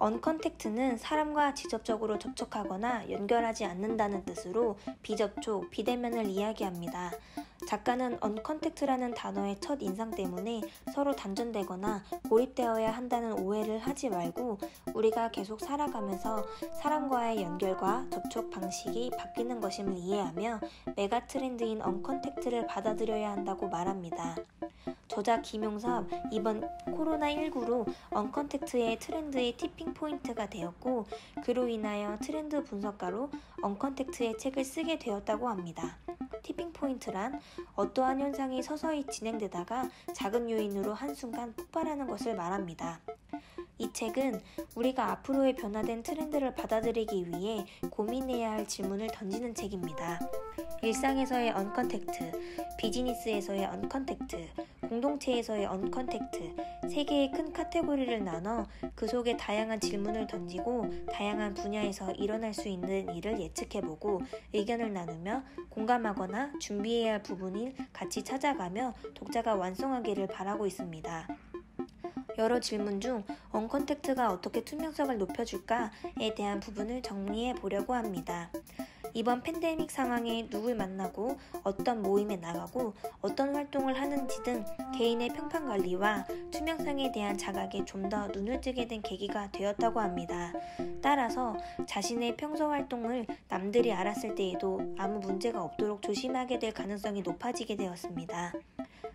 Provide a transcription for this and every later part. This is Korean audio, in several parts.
uncontact는 사람과 직접적으로 접촉하거나 연결하지 않는다는 뜻으로 비접촉, 비대면을 이야기합니다. 작가는 uncontact라는 단어의 첫 인상 때문에 서로 단절되거나 고립되어야 한다는 오해를 하지 말고 우리가 계속 살아가면서 사람과의 연결과 접촉 방식이 바뀌는 것임을 이해하며 메가 트렌드인 uncontact를 받아들여야 한다고 말합니다. 저자 김용섭 이번 코로나19로 uncontact의 트렌드의 tipping point가 되었고 그로 인하여 트렌드 분석가로 uncontact의 책을 쓰게 되었다고 합니다. tipping point란 어떠한 현상이 서서히 진행되다가 작은 요인으로 한순간 폭발하는 것을 말합니다. 이 책은 우리가 앞으로의 변화된 트렌드를 받아들이기 위해 고민해야 할 질문을 던지는 책입니다. 일상에서의 uncontact, 비즈니스에서의 uncontact, 공동체에서의 uncontact 세 개의 큰 카테고리를 나눠 그 속에 다양한 질문을 던지고 다양한 분야에서 일어날 수 있는 일을 예측해보고 의견을 나누며 공감하거나 준비해야 할 부분을 같이 찾아가며 독자가 완성하기를 바라고 있습니다. 여러 질문 중 uncontact가 어떻게 투명성을 높여줄까에 대한 부분을 정리해 보려고 합니다. 이번 팬데믹 상황에 누굴 만나고 어떤 모임에 나가고 어떤 활동을 하는지 등 개인의 평판 관리와 투명성에 대한 자각에 좀 더 눈을 뜨게 된 계기가 되었다고 합니다. 따라서 자신의 평소 활동을 남들이 알았을 때에도 아무 문제가 없도록 조심하게 될 가능성이 높아지게 되었습니다.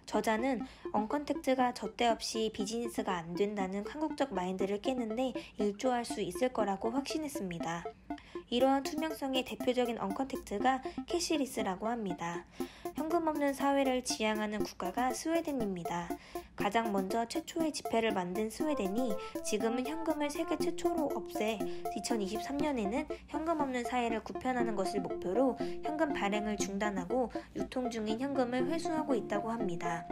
저자는 언컨택트가 젖대 없이 비즈니스가 안 된다는 한국적 마인드를 깨는데 일조할 수 있을 거라고 확신했습니다. 이러한 투명성의 대표적인 uncontact가 cashless라고 합니다. 현금 없는 사회를 지향하는 국가가 스웨덴입니다. 가장 먼저 최초의 지폐를 만든 스웨덴이 지금은 현금을 세계 최초로 없애 2023년에는 현금 없는 사회를 구현하는 것을 목표로 현금 발행을 중단하고 유통 중인 현금을 회수하고 있다고 합니다.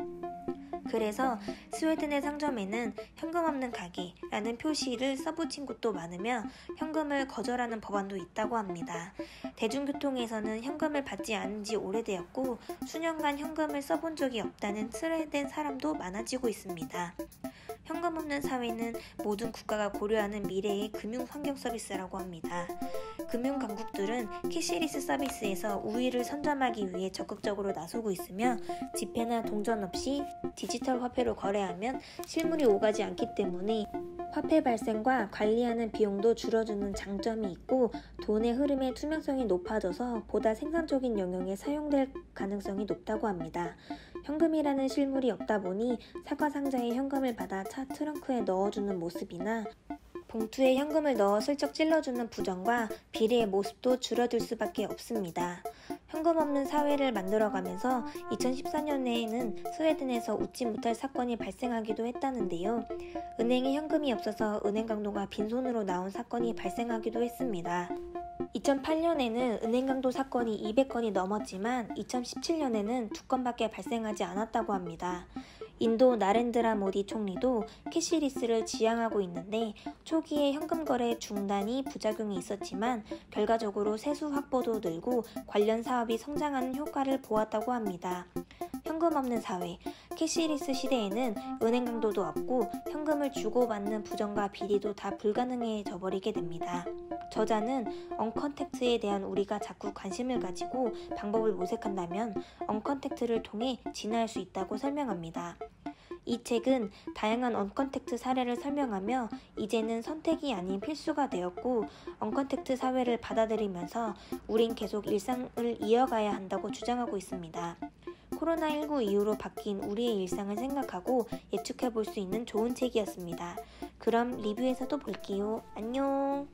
그래서 스웨덴의 상점에는 현금 없는 가게라는 표시를 써붙인 곳도 많으며 현금을 거절하는 법안도 있다고 합니다. 대중교통에서는 현금을 받지 않은 지 오래되었고 수년간 현금을 써본 적이 없다는 스웨덴 사람도 많아지고 있습니다. 현금 없는 사회는 모든 국가가 고려하는 미래의 금융 환경 서비스라고 합니다. 금융 강국들은 cashless 서비스에서 우위를 선점하기 위해 적극적으로 나서고 있으며 지폐나 동전 없이 디지털 화폐로 거래하면 실물이 오가지 않기 때문에 화폐 발생과 관리하는 비용도 줄어드는 장점이 있고 돈의 흐름의 투명성이 높아져서 보다 생산적인 영역에 사용될 가능성이 높다고 합니다. 현금이라는 실물이 없다 보니 사과 상자에 현금을 받아 차 트렁크에 넣어주는 모습이나 봉투에 현금을 넣어 슬쩍 찔러주는 부정과 비리의 모습도 줄어들 수밖에 없습니다. 현금 없는 사회를 만들어가면서 2014년에는 스웨덴에서 웃지 못할 사건이 발생하기도 했다는데요. 은행에 현금이 없어서 은행 강도가 빈손으로 나온 사건이 발생하기도 했습니다. 2008년에는 은행 강도 사건이 200건이 넘었지만 2017년에는 2건밖에 발생하지 않았다고 합니다. 인도 나렌드라 모디 총리도 캐시리스를 지향하고 있는데 초기에 현금 거래 중단이 부작용이 있었지만 결과적으로 세수 확보도 늘고 관련 사업이 성장하는 효과를 보았다고 합니다. 현금 없는 사회, cashless 시대에는 은행 강도도 없고 현금을 주고받는 부정과 비리도 다 불가능해져 버리게 됩니다. 저자는 uncontact에 대한 우리가 자꾸 관심을 가지고 방법을 모색한다면 uncontact를 통해 진화할 수 있다고 설명합니다. 이 책은 다양한 uncontact 사례를 설명하며 이제는 선택이 아닌 필수가 되었고 언컨택트 사회를 받아들이면서 우린 계속 일상을 이어가야 한다고 주장하고 있습니다. 코로나19 이후로 바뀐 우리의 일상을 생각하고 예측해 볼 수 있는 좋은 책이었습니다. 그럼 리뷰에서도 볼게요. 안녕!